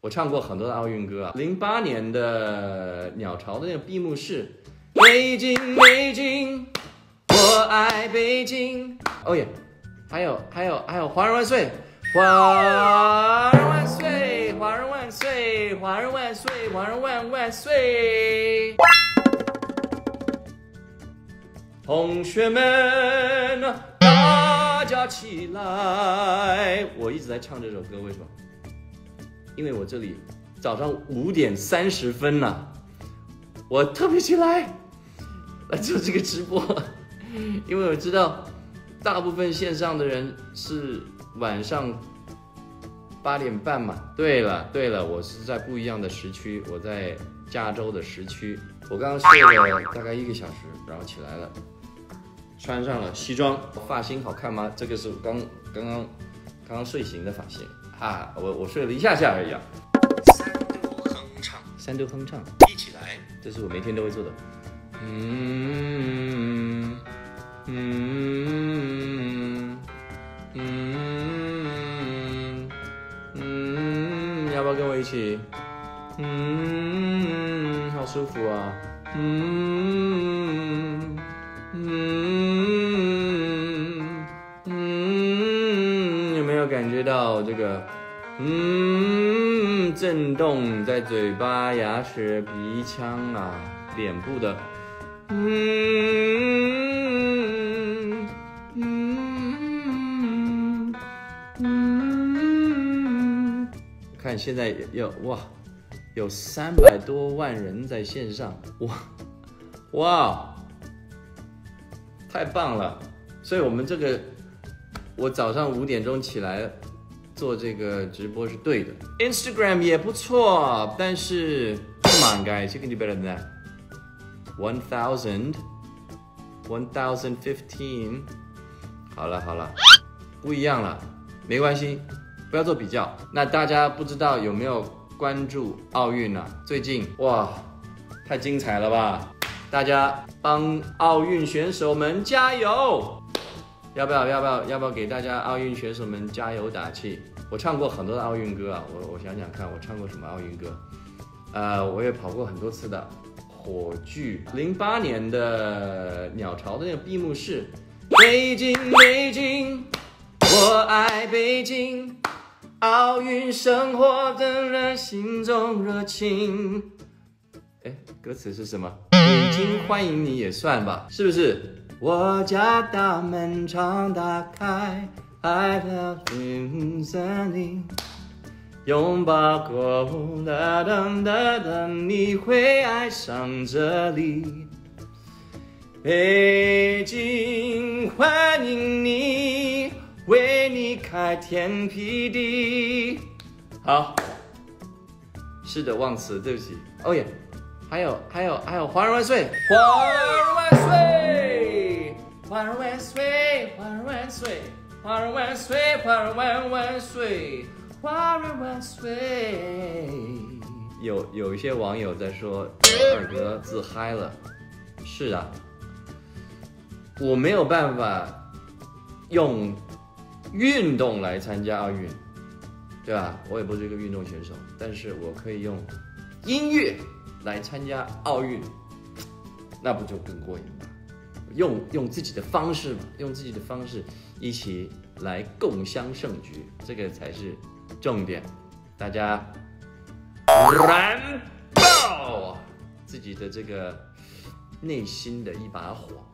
我唱过很多的奥运歌啊，零八年的鸟巢的那个闭幕式，北京北京，我爱北京。哦耶，还有还有还有，华人万岁，华人万岁，华人万岁，华人万岁，华人万万岁。同学们，大家起来！我一直在唱这首歌，为什么？因为我这里早上五点三十分了，我特别起来 来做这个直播，因为我知道大部分线上的人是晚上八点半嘛。对了对了，我是在不一样的时区，我在加州的时区。我刚刚睡了大概一个小时，然后起来了，穿上了西装，发型好看吗？这个是刚刚刚刚睡醒的发型。啊，我我睡了一下下而已啊。三度哼唱，三度哼唱，一起来，这是我每天都会做的。嗯嗯嗯嗯，要不要跟我一起？嗯，好舒服啊。嗯嗯感觉到这个？嗯，震动在嘴巴、牙齿、鼻腔啊、脸部的。嗯嗯嗯，看现在有哇，有三百多万人在线上，哇哇，太棒了！所以我们这个，我早上五点钟起来。做这个直播是对的，Instagram 也不错，但是 Come on guys, you can do better than that. One thousand, one thousand fifteen. 好了好了，不一样了，没关系，不要做比较。那大家不知道有没有关注奥运呢？最近哇，太精彩了吧！大家帮奥运选手们加油！要不要要不要要不要给大家奥运选手们加油打气？我唱过很多的奥运歌啊，我我想想看，我唱过什么奥运歌？呃，我也跑过很多次的火炬，零八年的鸟巢的那个闭幕式，北京北京，我爱北京，奥运生活的人心中热情。哎，歌词是什么？北京欢迎你也算吧，是不是？我家大门常打开，爱的绿森林，拥抱过哒哒哒哒，你会爱上这里。北京欢迎你，为你开天辟地。好，是的，忘词，对不起。哦耶，还有还有还有，华人万岁，华人万岁。华人万岁！华人万岁！华人万岁！华人万万岁！华人万岁！有有一些网友在说二哥自嗨了，是啊，我没有办法用运动来参加奥运，对吧？我也不是一个运动选手，但是我可以用音乐来参加奥运，那不就更过瘾吗？用用自己的方式嘛，用自己的方式一起来共襄盛举，这个才是重点。大家燃爆自己的这个内心的一把火。